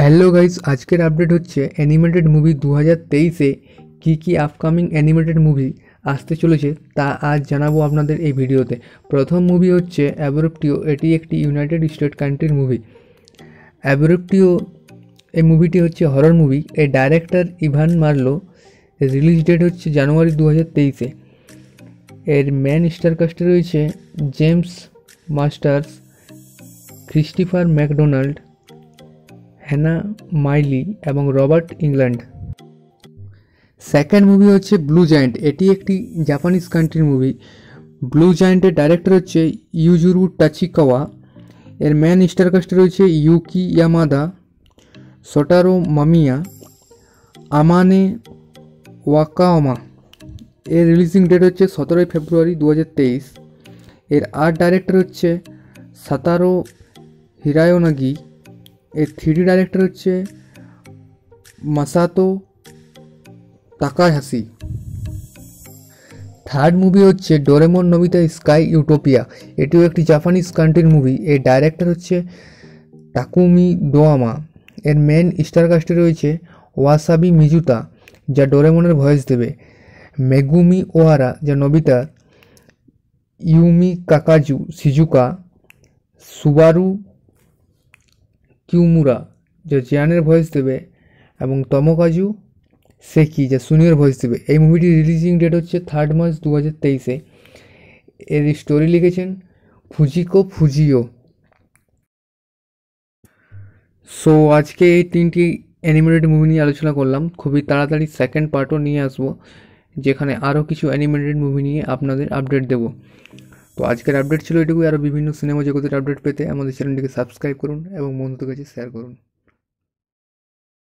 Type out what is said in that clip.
Hello guys, আজকের update হচ্ছে animated movie দু হাজার তেইশে কী কী আপকামিং অ্যানিমেটেড মুভি আসতে চলেছে তা আজ জানাব আপনাদের এই ভিডিওতে। প্রথম মুভি হচ্ছে অ্যাবরপ্টিও এটি একটি ইউনাইটেড স্টেট কান্ট্রির মুভি অ্যাবরপ্টিও এই মুভিটি হচ্ছে হরর মুভি এর director Evan Marlowe release date হচ্ছে জানুয়ারি দু হাজার তেইশে। এর ম্যান স্টার কাস্টে রয়েছে James Masters Christopher McDonald Hannah Miley এবং রবার্ট ইংল্যান্ড। সেকেন্ড মুভি হচ্ছে ব্লু জায়েন্ট। এটি একটি জাপানিজ কান্ট্রির মুভি। ব্লু জায়েন্টের ডাইরেক্টর হচ্ছে ইউজুরু টাচিকাওয়া এর ম্যান স্টার কাস্টে রয়েছে ইউকি ইয়ামাদা, সোটারো মামিয়া, আমানে ওয়াকাওমা। এর রিলিজিং ডেট হচ্ছে সতেরোই ফেব্রুয়ারি দু হাজার তেইশ। এর আর্ট ডাইরেক্টর হচ্ছে সাতারো হিরায়োনাগি। এর থ্রিডি ডাইরেক্টর হচ্ছে মাসাতো তাকাহাসি। থার্ড মুভি হচ্ছে ডোরেমন নবিতা স্কাই ইউটোপিয়া। এটিও একটি জাপানিজ কান্ট্রির মুভি এর ডাইরেক্টর হচ্ছে টাকুমি ডোয়ামা এর মেন স্টার কাস্টে রয়েছে ওয়াসাবি মিজুতা যা ডোরেমনের ভয়েস দেবে। মেগুমি ওয়ারা যা নবিতা। ইউমি কাকাজু সিজুকা সুবারু কিউমুরা, যা জিয়ানের ভয়েস দেবে, এবং তমকাজু সেকি, যা সুনিয়র ভয়েস দেবে। এই মুভিটির রিলিজিং ডেট হচ্ছে থার্ড মার্চ দু হাজার তেইশে। এর স্টোরি লিখেছেন ফুজিকো ফুজিও সো আজকে এই তিনটি অ্যানিমেটেড মুভি নিয়ে আলোচনা করলাম। খুবই তাড়াতাড়ি সেকেন্ড পার্টও নিয়ে আসব, যেখানে আরও কিছু অ্যানিমেটেড মুভি নিয়ে আপনাদের আপডেট দেবো। আজকের আপডেট ছিল এটুকুই। আরও বিভিন্ন সিনেমা জগতের আপডেট পেতে আমাদের চ্যানেলটিকে সাবস্ক্রাইব করুন এবং বন্ধুদের কাছে শেয়ার করুন।